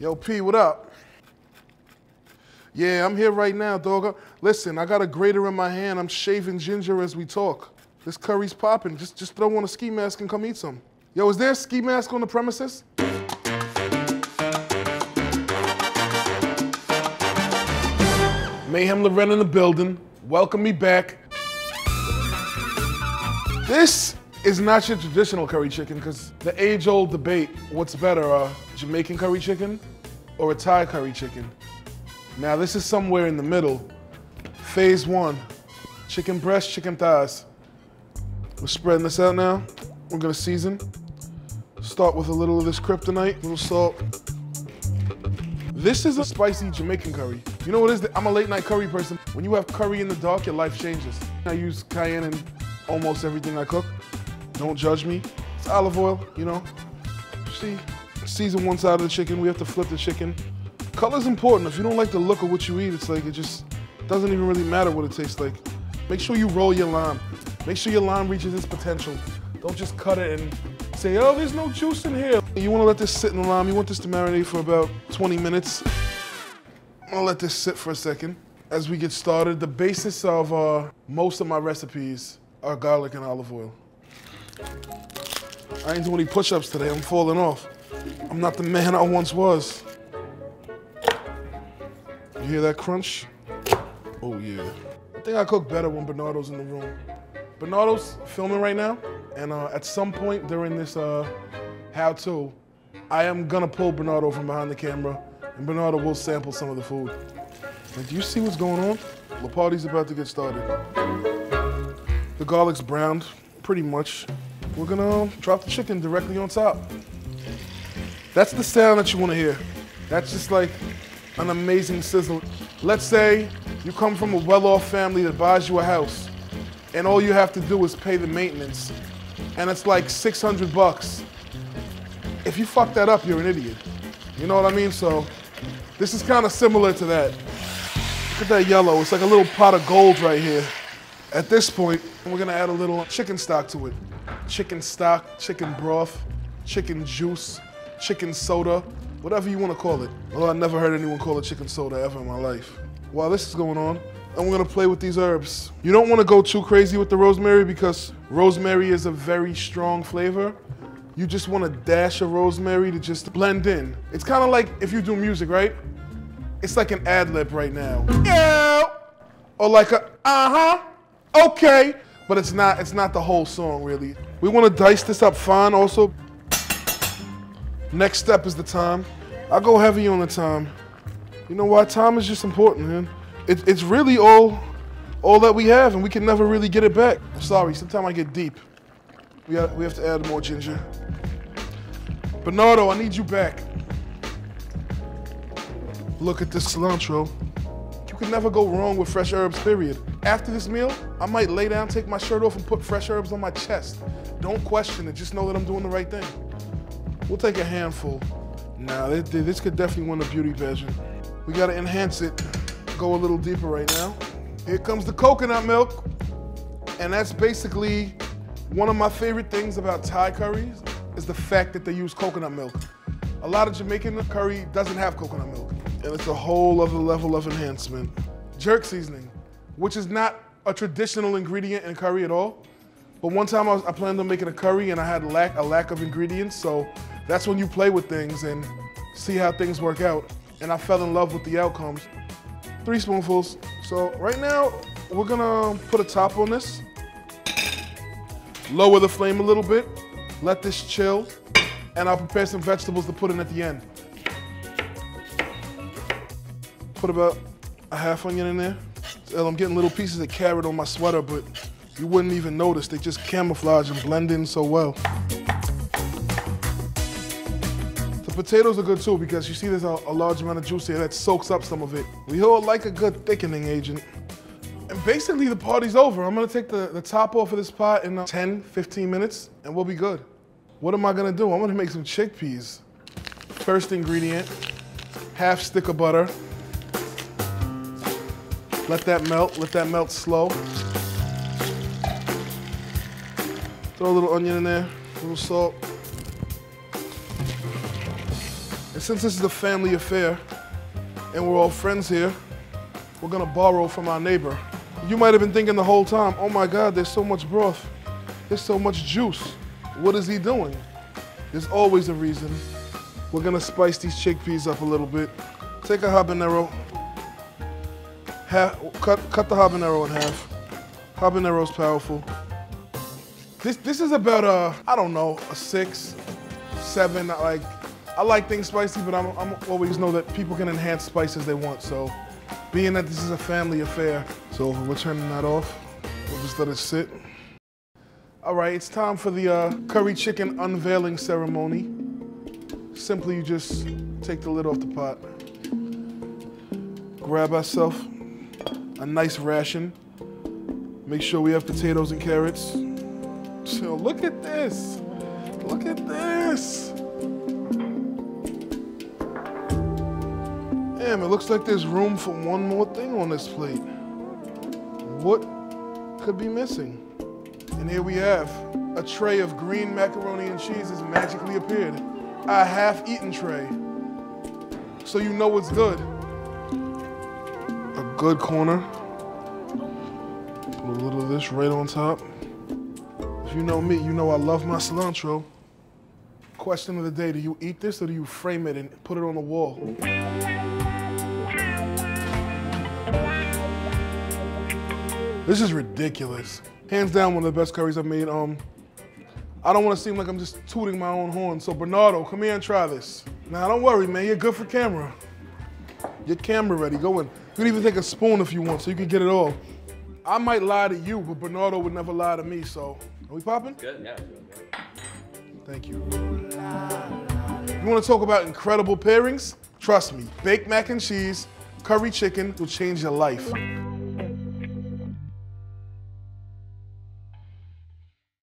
Yo, P, what up? Yeah, I'm here right now, dog. Listen, I got a grater in my hand. I'm shaving ginger as we talk. This curry's popping. Just, just throw on a ski mask and come eat some. Yo, is there a ski mask on the premises? Meyhem Lauren in the building. Welcome me back. This is not your traditional curry chicken because the age-old debate, what's better, a Jamaican curry chicken or a Thai curry chicken? Now this is somewhere in the middle. Phase one, chicken breast, chicken thighs. We're spreading this out now. We're gonna season. Start with a little of this kryptonite, a little salt. This is a spicy Jamaican curry. You know what is? I'm a late night curry person. When you have curry in the dark, your life changes. I use cayenne in almost everything I cook. Don't judge me. It's olive oil, you know. See, season one side of the chicken. We have to flip the chicken. Color's important. If you don't like the look of what you eat, it's like it just doesn't even really matter what it tastes like. Make sure you roll your lime. Make sure your lime reaches its potential. Don't just cut it and say, oh, there's no juice in here. You wanna let this sit in the lime. You want this to marinate for about 20 minutes. I'll let this sit for a second. As we get started, the basis of uh, most of my recipes are garlic and olive oil. I ain't doing any push-ups today. I'm falling off. I'm not the man I once was. You hear that crunch? Oh yeah. I think I cook better when Bernardo's in the room. Bernardo's filming right now, and uh, at some point during this uh, how-to, I am gonna pull Bernardo from behind the camera, and Bernardo will sample some of the food. And do you see what's going on? The party's about to get started. The garlic's browned, pretty much. We're gonna um, drop the chicken directly on top. That's the sound that you wanna hear. That's just like an amazing sizzle. Let's say you come from a well-off family that buys you a house, and all you have to do is pay the maintenance, and it's like 600 bucks. If you fuck that up, you're an idiot. You know what I mean? So this is kind of similar to that. Look at that yellow. It's like a little pot of gold right here. At this point, we're gonna add a little chicken stock to it. Chicken stock, chicken broth, chicken juice, chicken soda, whatever you wanna call it. Although I never heard anyone call it chicken soda ever in my life. While this is going on, I'm gonna play with these herbs. You don't wanna go too crazy with the rosemary because rosemary is a very strong flavor. You just want a dash of rosemary to just blend in. It's kind of like if you do music, right? It's like an ad lib right now. Yeah. Or like a uh huh, okay. But it's not. It's not the whole song really. We want to dice this up fine. Also, next step is the thyme. I go heavy on the thyme. You know why? Time is just important, man. It, it's really all, all that we have, and we can never really get it back. Sorry, sometimes I get deep. We have, we have to add more ginger. Bernardo, I need you back. Look at this cilantro. Can never go wrong with fresh herbs, period. After this meal, I might lay down, take my shirt off, and put fresh herbs on my chest. Don't question it, just know that I'm doing the right thing. We'll take a handful. Now, this, this could definitely win a beauty pageant. We gotta enhance it, go a little deeper right now. Here comes the coconut milk. And that's basically one of my favorite things about Thai curries is the fact that they use coconut milk. A lot of Jamaican curry doesn't have coconut milk, and it's a whole other level of enhancement. Jerk seasoning, which is not a traditional ingredient in curry at all, but one time I, was, I planned on making a curry and I had lack, a lack of ingredients, so that's when you play with things and see how things work out. And I fell in love with the outcomes. Three spoonfuls. So right now, we're gonna put a top on this. Lower the flame a little bit, let this chill, and I'll prepare some vegetables to put in at the end. Put about a half onion in there. I'm getting little pieces of carrot on my sweater, but you wouldn't even notice. They just camouflage and blend in so well. The potatoes are good too because you see there's a, a large amount of juice here that soaks up some of it. We all like a good thickening agent. And basically the party's over. I'm gonna take the, the top off of this pot in uh, 10, 15 minutes and we'll be good. What am I gonna do? I'm gonna make some chickpeas. First ingredient, half stick of butter. Let that melt, let that melt slow. Throw a little onion in there, a little salt. And since this is a family affair and we're all friends here, we're gonna borrow from our neighbor. You might have been thinking the whole time, oh my God, there's so much broth. There's so much juice. What is he doing? There's always a reason. We're gonna spice these chickpeas up a little bit. Take a habanero, cut, cut the habanero in half. Habanero's powerful. This, this is about a, I don't know, a six, seven, like, I like things spicy, but I'm, I'm always know that people can enhance spice as they want, so being that this is a family affair, so we're turning that off. We'll just let it sit. All right, it's time for the uh, curry chicken unveiling ceremony. Simply, you just take the lid off the pot, grab ourselves a nice ration. Make sure we have potatoes and carrots. So look at this. Look at this. Damn, it looks like there's room for one more thing on this plate. What could be missing? And here we have a tray of green macaroni and cheese has magically appeared. A half-eaten tray. So you know it's good. Good corner. Put a little of this right on top. If you know me, you know I love my cilantro. Question of the day, do you eat this or do you frame it and put it on the wall? This is ridiculous. Hands down, one of the best curries I've made. Um, I don't want to seem like I'm just tooting my own horn. So Bernardo, come here and try this. Now, don't worry, man. You're good for camera. Your camera ready. Go in. You can even take a spoon if you want, so you can get it all. I might lie to you, but Bernardo would never lie to me. So, are we popping? Good, yeah. Thank you. You want to talk about incredible pairings? Trust me, baked mac and cheese, curry chicken will change your life.